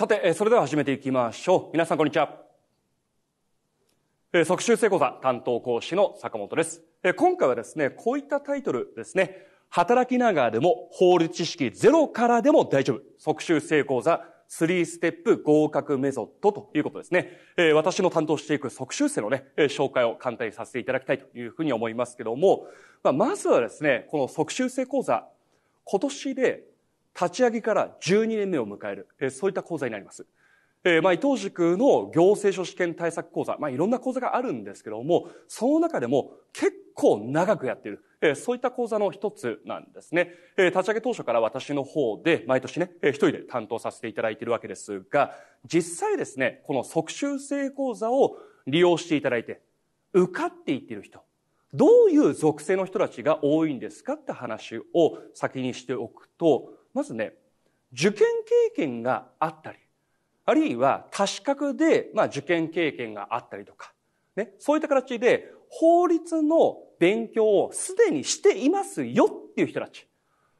さて、それでは始めていきましょう。皆さんこんにちは。即習成講座担当講師の坂本です。今回はですね、こういったタイトルですね。働きながらでも法律知識ゼロからでも大丈夫。即習成講座3ステップ合格メソッドということですね。え私の担当していく即習生のね、紹介を簡単にさせていただきたいというふうに思いますけども、ままずはですね、この即習成講座、今年で立ち上げから12年目を迎える、えそういった講座になります。え、まあ、伊藤塾の行政書試験対策講座、まあ、いろんな講座があるんですけども、その中でも結構長くやっている、え、そういった講座の一つなんですね。え、立ち上げ当初から私の方で毎年ね、えー、一人で担当させていただいているわけですが、実際ですね、この即習性講座を利用していただいて、受かっていっている人、どういう属性の人たちが多いんですかって話を先にしておくと、まずね、受験経験があったり、あるいは多資格で、まあ、受験経験があったりとか、ね、そういった形で法律の勉強をすでにしていますよっていう人たち。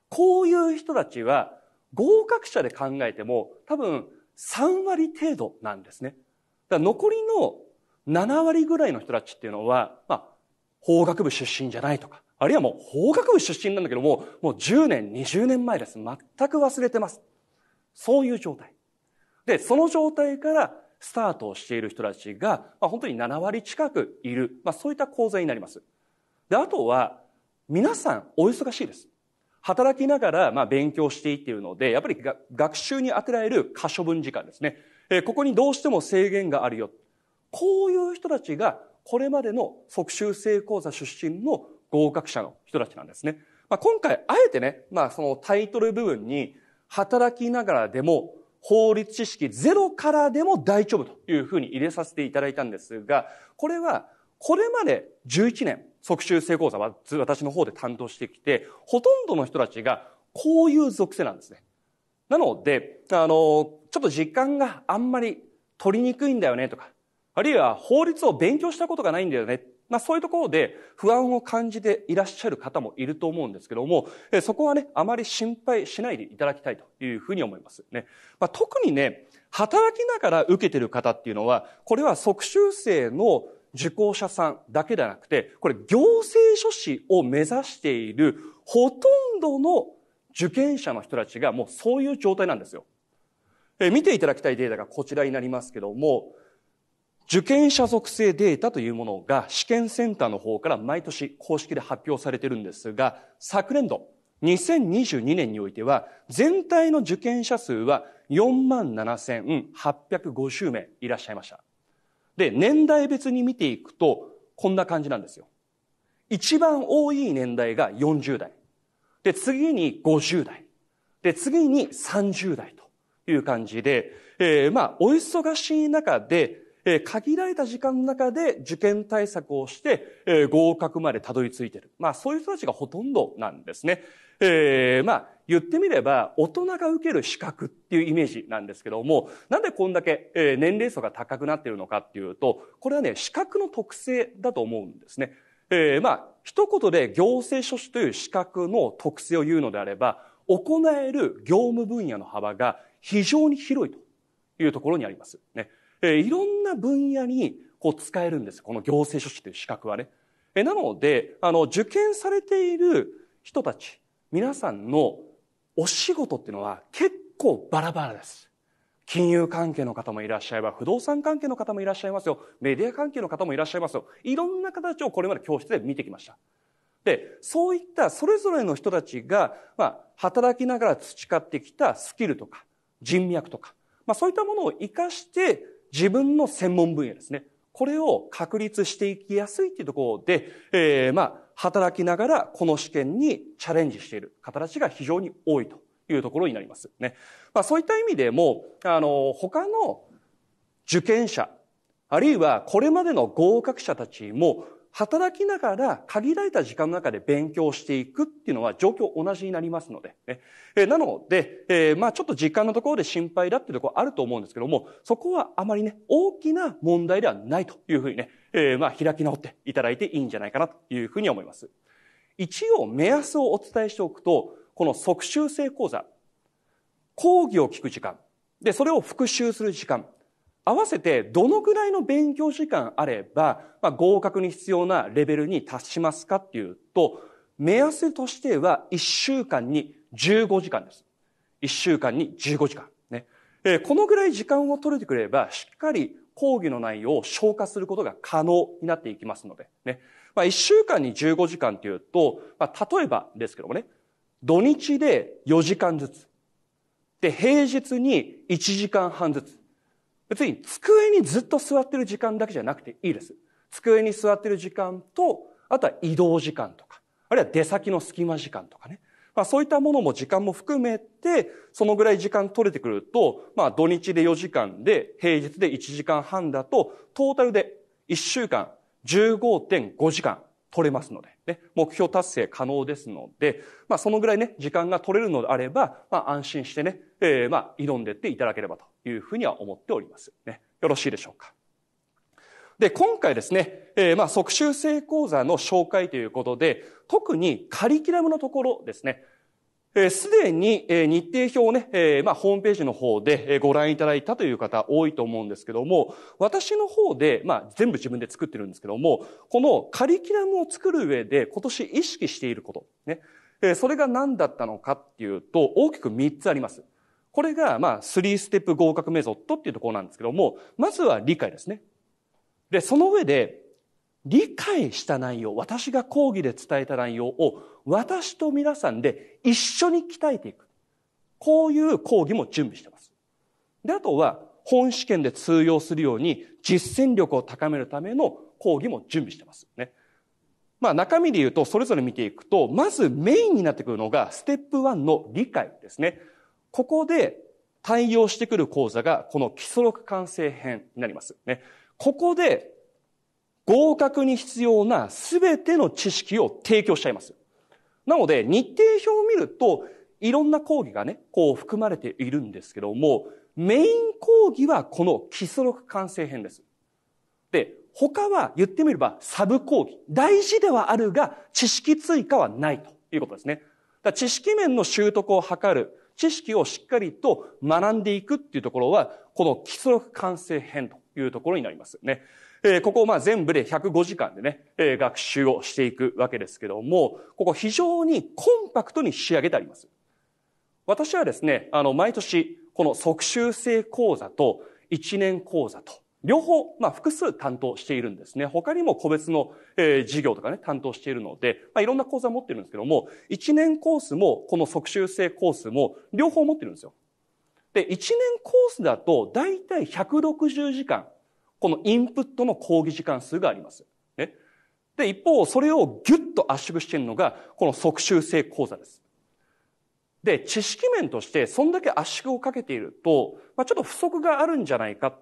こういう人たちは合格者で考えても多分3割程度なんですね。だ残りの7割ぐらいの人たちっていうのは、まあ、法学部出身じゃないとか、あるいはもう法学部出身なんだけども、もう10年、20年前です。全く忘れてます。そういう状態。で、その状態からスタートをしている人たちが、まあ、本当に7割近くいる。まあ、そういった講座になります。で、あとは、皆さんお忙しいです。働きながら、まあ、勉強していっているので、やっぱり学習に当てられる可処分時間ですね。えここにどうしても制限があるよ。こういう人たちが、これまでの即習成講座出身の合格者の人たちなんですね。まあ、今回、あえてね、まあ、そのタイトル部分に、働きながらでも、法律知識ゼロからでも大丈夫というふうに入れさせていただいたんですが、これは、これまで11年、即習成講座は私の方で担当してきて、ほとんどの人たちがこういう属性なんですね。なので、あの、ちょっと実感があんまり取りにくいんだよねとか、あるいは法律を勉強したことがないんだよねまあそういうところで不安を感じていらっしゃる方もいると思うんですけども、そこはね、あまり心配しないでいただきたいというふうに思いますね。まあ、特にね、働きながら受けてる方っていうのは、これは即習生の受講者さんだけではなくて、これ行政書士を目指しているほとんどの受験者の人たちがもうそういう状態なんですよ。え見ていただきたいデータがこちらになりますけども、受験者属性データというものが試験センターの方から毎年公式で発表されてるんですが、昨年度、2022年においては、全体の受験者数は47,850名いらっしゃいました。で、年代別に見ていくと、こんな感じなんですよ。一番多い年代が40代。で、次に50代。で、次に30代という感じで、えー、まあ、お忙しい中で、えー、限られた時間の中で受験対策をして、えー、合格までたどり着いている。まあそういう人たちがほとんどなんですね。えー、まあ言ってみれば大人が受ける資格っていうイメージなんですけども、なんでこんだけ、えー、年齢層が高くなっているのかっていうと、これはね、資格の特性だと思うんですね。えー、まあ一言で行政書士という資格の特性を言うのであれば、行える業務分野の幅が非常に広いというところにあります。ね。えいろんな分野にこう使えるんです。この行政書士という資格はね。えなので、あの、受験されている人たち、皆さんのお仕事っていうのは結構バラバラです。金融関係の方もいらっしゃいば、不動産関係の方もいらっしゃいますよ。メディア関係の方もいらっしゃいますよ。いろんな形をこれまで教室で見てきました。で、そういったそれぞれの人たちが、まあ、働きながら培ってきたスキルとか、人脈とか、まあそういったものを活かして、自分の専門分野ですね。これを確立していきやすいっていうところで、えー、まあ、働きながらこの試験にチャレンジしている方たちが非常に多いというところになりますね。まあ、そういった意味でも、あの、他の受験者、あるいはこれまでの合格者たちも働きながら限られた時間の中で勉強していくっていうのは状況同じになりますので、えなので、えー、まあちょっと時間のところで心配だっていうところあると思うんですけども、そこはあまりね、大きな問題ではないというふうにね、えー、まあ開き直っていただいていいんじゃないかなというふうに思います。一応目安をお伝えしておくと、この即習性講座、講義を聞く時間、で、それを復習する時間。合わせてどのぐらいの勉強時間あれば、まあ、合格に必要なレベルに達しますかっていうと、目安としては1週間に15時間です。1週間に15時間。ね。えー、このぐらい時間を取れてくれば、しっかり講義の内容を消化することが可能になっていきますので、ね。まあ、1週間に15時間っていうと、まあ、例えばですけどもね、土日で4時間ずつ。で、平日に1時間半ずつ。別に机にずっと座ってる時間だけじゃなくていいです。机に座ってる時間と、あとは移動時間とか、あるいは出先の隙間時間とかね。まあそういったものも時間も含めて、そのぐらい時間取れてくると、まあ土日で4時間で、平日で1時間半だと、トータルで1週間15.5時間取れますので、ね、目標達成可能ですので、まあそのぐらいね、時間が取れるのであれば、まあ安心してね、えー、まあ挑んでっていただければというふうには思っております。ね。よろしいでしょうか。で、今回ですね、えー、まあ、即習性講座の紹介ということで、特にカリキュラムのところですね、す、えー、で、に、えー、日程表をね、えー、まあ、ホームページの方で、ご覧いただいたという方多いと思うんですけども、私の方で、まあ、全部自分で作ってるんですけども、このカリキュラムを作る上で今年意識していること、ね、えー、それが何だったのかっていうと、大きく3つあります。これが、まあ、3ステップ合格メソッドっていうところなんですけども、まずは理解ですね。で、その上で、理解した内容、私が講義で伝えた内容を、私と皆さんで一緒に鍛えていく。こういう講義も準備してます。で、あとは、本試験で通用するように実践力を高めるための講義も準備してますね。まあ中身で言うとそれぞれ見ていくと、まずメインになってくるのがステップ1の理解ですね。ここで対応してくる講座がこの基礎力完成編になりますね。ここで合格に必要な全ての知識を提供しちゃいます。なので日程表を見るといろんな講義がね、こう含まれているんですけども、メイン講義はこの基礎力完成編です。で、他は言ってみればサブ講義。大事ではあるが知識追加はないということですね。知識面の習得を図る知識をしっかりと学んでいくっていうところは、この基礎力完成編というところになりますね。えー、ここ、まあ全部で105時間でね、えー、学習をしていくわけですけども、ここ非常にコンパクトに仕上げてあります。私はですね、あの、毎年、この即習性講座と一年講座と、両方、まあ、複数担当しているんですね。他にも個別の、えー、授業とかね、担当しているので、まあ、いろんな講座を持ってるんですけども、1年コースも、この即習性コースも、両方持ってるんですよ。で、1年コースだと、だいたい160時間、このインプットの講義時間数があります。ね。で、一方、それをギュッと圧縮しているのが、この即習性講座です。で、知識面として、そんだけ圧縮をかけていると、まあ、ちょっと不足があるんじゃないか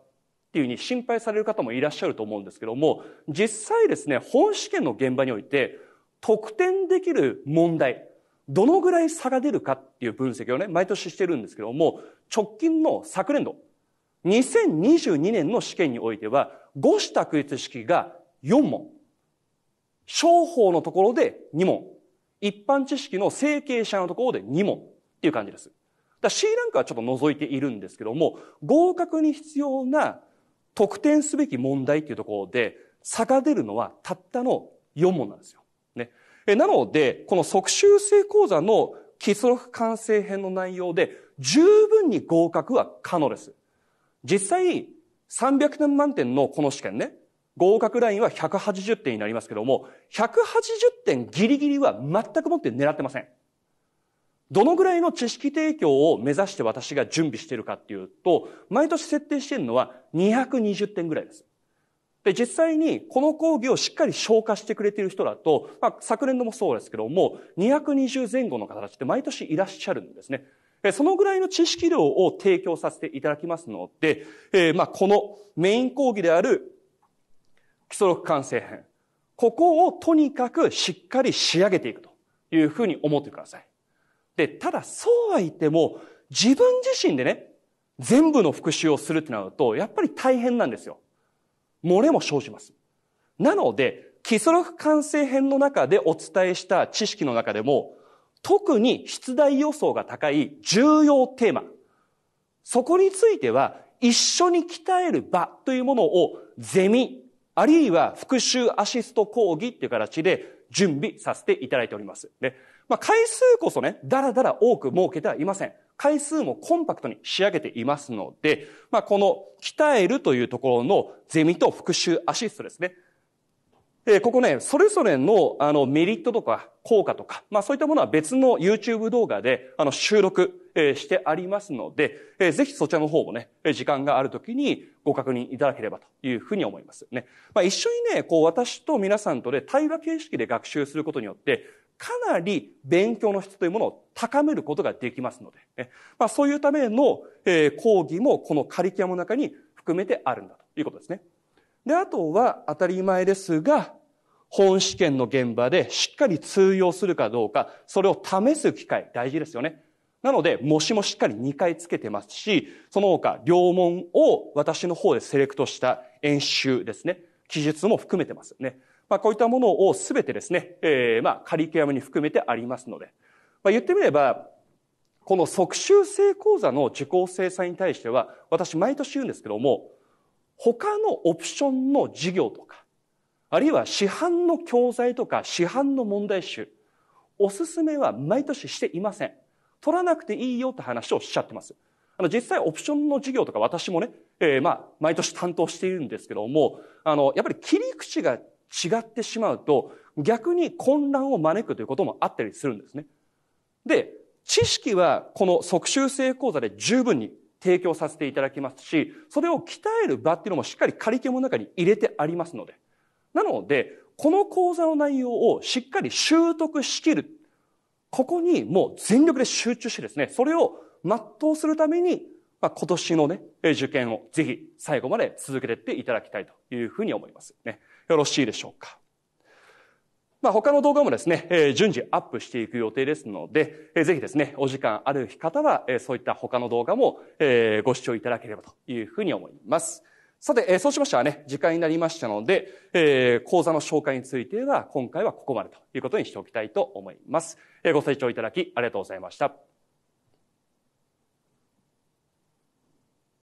っていうふうに心配される方もいらっしゃると思うんですけども、実際ですね、本試験の現場において、得点できる問題、どのぐらい差が出るかっていう分析をね、毎年してるんですけども、直近の昨年度、2022年の試験においては、五子択一式が4問。商法のところで2問。一般知識の成形者のところで2問っていう感じです。だ C ランクはちょっと除いているんですけども、合格に必要な得点すべき問題っていうところで差が出るのはたったの4問なんですよ。ね。えなので、この即習性講座の基礎力完成編の内容で十分に合格は可能です。実際、300点満点のこの試験ね、合格ラインは180点になりますけども、180点ギリギリは全くもって狙ってません。どのぐらいの知識提供を目指して私が準備しているかっていうと、毎年設定しているのは220点ぐらいです。で、実際にこの講義をしっかり消化してくれている人だと、まあ、昨年度もそうですけども、220前後の方たちって毎年いらっしゃるんですね。そのぐらいの知識量を提供させていただきますので、えー、まあ、このメイン講義である基礎力完成編、ここをとにかくしっかり仕上げていくというふうに思ってください。で、ただそうは言っても、自分自身でね、全部の復習をするってなると、やっぱり大変なんですよ。漏れも生じます。なので、基礎力完成編の中でお伝えした知識の中でも、特に出題予想が高い重要テーマ、そこについては、一緒に鍛える場というものをゼミ、あるいは復習アシスト講義っていう形で準備させていただいております。で、まあ、回数こそね、だらだら多く設けてはいません。回数もコンパクトに仕上げていますので、まあ、この鍛えるというところのゼミと復習アシストですね。えここね、それぞれのあのメリットとか効果とか、まあそういったものは別の YouTube 動画であの収録、えしてありますので、えぜひそちらの方もね、時間があるときにご確認いただければというふうに思いますね。まあ一緒にね、こう私と皆さんとで対話形式で学習することによって、かなり勉強の質というものを高めることができますので、まあそういうための、講義もこのカリキュラムの中に含めてあるんだということですね。で、あとは当たり前ですが、本試験の現場でしっかり通用するかどうか、それを試す機会大事ですよね。なので、模試もしっかり2回つけてますし、その他、両門を私の方でセレクトした演習ですね。記述も含めてますよね。まあ、こういったものをすべてですね、えー、まあ、カリキュラムに含めてありますので。まあ、言ってみれば、この即習性講座の受講生さんに対しては、私毎年言うんですけども、他のオプションの授業とか、あるいは市販の教材とか市販の問題集、おすすめは毎年していません。取らなくていいよって話をしちゃってます。あの、実際オプションの授業とか私もね、えー、まあ、毎年担当しているんですけども、あの、やっぱり切り口が違ってしまうと、逆に混乱を招くということもあったりするんですね。で、知識はこの即習性講座で十分に提供させていただきますし、それを鍛える場っていうのもしっかりカリキュラムの中に入れてありますので。なので、この講座の内容をしっかり習得しきる。ここにもう全力で集中してですね、それを全うするために、まあ、今年のね、受験をぜひ最後まで続けていっていただきたいというふうに思いますね。よろしいでしょうか？まあ、他の動画もですね、え順次アップしていく予定ですので、えぜひですね、お時間ある方は、えそういった他の動画も、えご視聴いただければというふうに思います。さて、えそうしましたらね、時間になりましたので、え講座の紹介については、今回はここまでということにしておきたいと思います。えご清聴いただきありがとうございました。